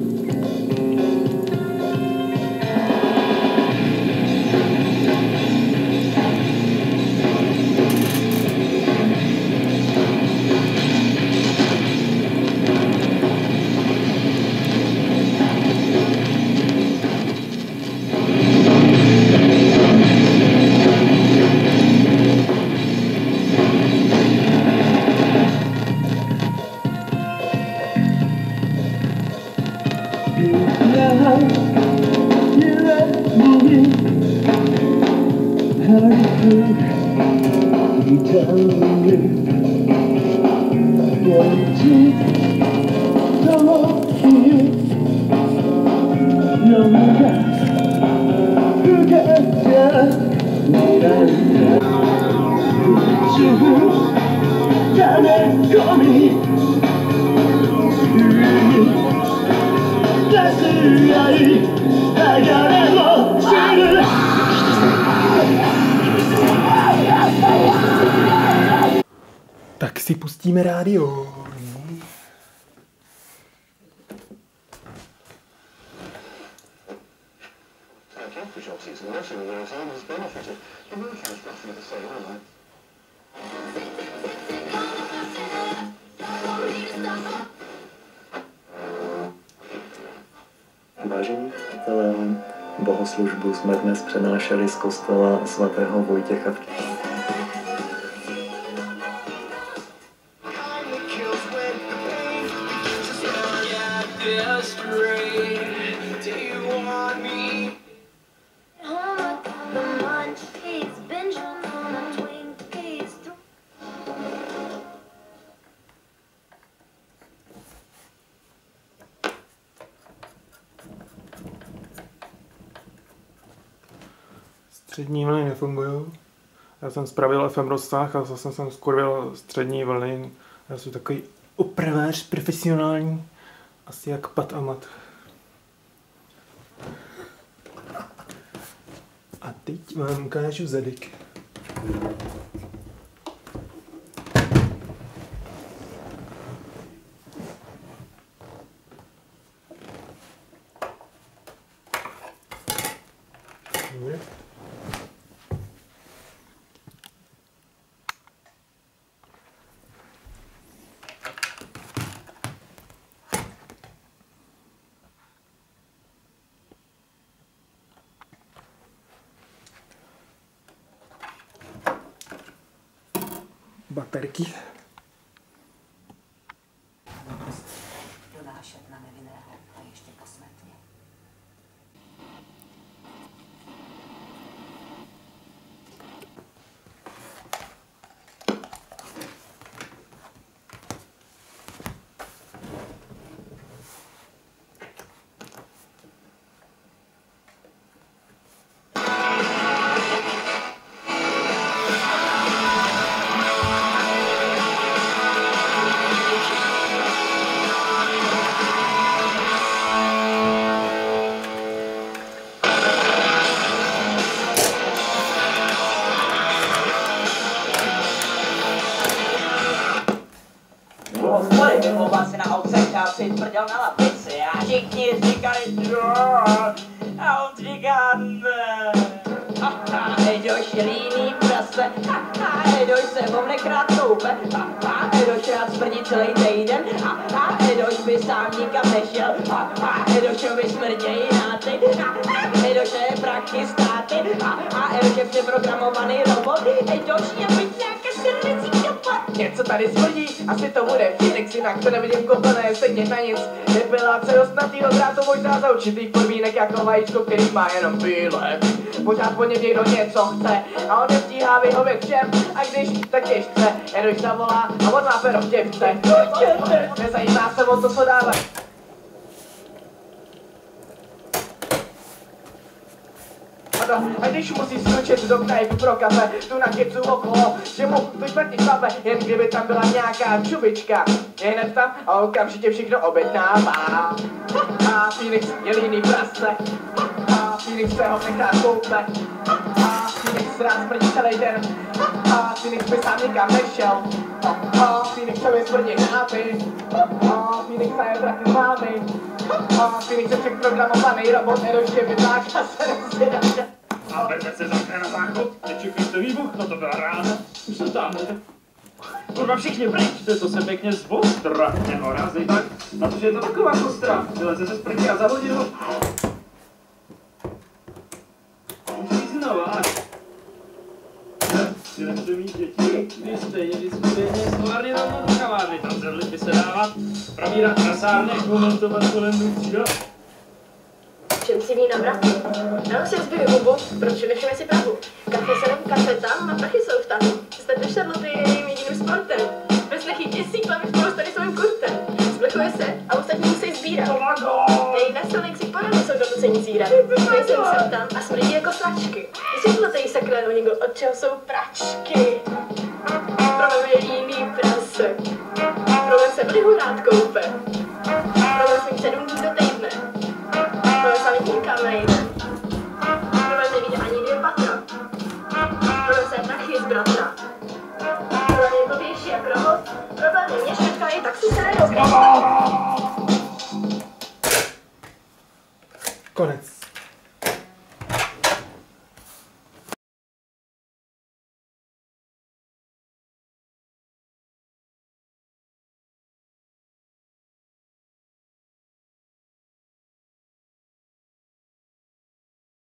you 你承认，我已经都不愿，勇敢。Si pustíme rádio. Vážení bohoslužbu jsme dnes přenášeli z kostela svatého Vojtěcha v Střední vlny nefungují. Já jsem spravil FM rozsah a zase jsem skurvil střední vlny. Já jsem takový upravář profesionální. Asi jak Pat a Mat. A teď vám ukážu zadek. Dobre. bater aqui. Hospody, vymlouvá se na outside a přitvrdil na lapici a všichni říkali "Dro", a on říká ne. Haha, Edoš líný prase, haha, Edoš se mnou nekrát koupe, haha, Edoš rád smrdí celý týden, haha, Edoš by sám nikam nešel, haha, Edošovi smrdějí náty, haha, Edoš je prachy státy, haha, Edoš je přeprogramovaný robot, Edoš je dopad. Něco tady smrdí, asi to bude Phoenix, jinak to nevidím kopané, stejně na nic. Depilace rostnatýho drátu možná za určitých podmínek jako vajíčko, který má jenom bílek. Pořád po něm někdo něco chce a on nestíhá vyhovět všem a když tak těžce, Edoš zavolá a on má pero v těvce. Nezajímá se o to, co dává. Ano, a když musí skočit do knajpy pro kafe, tu na kecu okolo, že mu to špatně jen kdyby tam byla nějaká čubička. Je hned tam a okamžitě všechno objednává. A Phoenix je líný prase. A Phoenix se ho nechá koupe. A Phoenix rád smrdí celý den. A Phoenix by sám nikam nešel. A Phoenix se vysmrdí hnáty. A Phoenix je prachy s vámi. A ty nejsi přeprogramovaný robot, nedoště vytáka se rozjedete. A vezme se zamkne na záchod, nečekejte výbuch, no to byla rána. Už se tam Kurva všichni pryč, to se pěkně zvostra. Nehorázej tak, na to, že je to taková kostra. Vyleze se z prky a za hodinu. Už jí znova. Nebudu mít děti, když stejně diskutujeme z továrny rovnou kavárny. Tam zrli by se dávat, probírat prasárny, komentovat kolem třída. Vína vraku? Dám si zbyli hubu, proč nechme si Prahu? Kafe se nem kafe tam a prachy jsou v tahu. Jste do Charlotte je jejím jediným sportem. Bez nechy tisíc hlavy spolu s tady svým kurtem. Splechuje se a ostatní musí sbírat. Její nasilník si porady jsou donucení zírat. Nejsem sem tam a smrdí jako flačky. Vysvětlete jí no někdo, od čeho jsou pračky. Problém je líný prase. Problém se v lihu rád koupe. Problém svých sedm dní do je blbější jak robot. Problém je měšťatka je taxi se nedobře. Konec.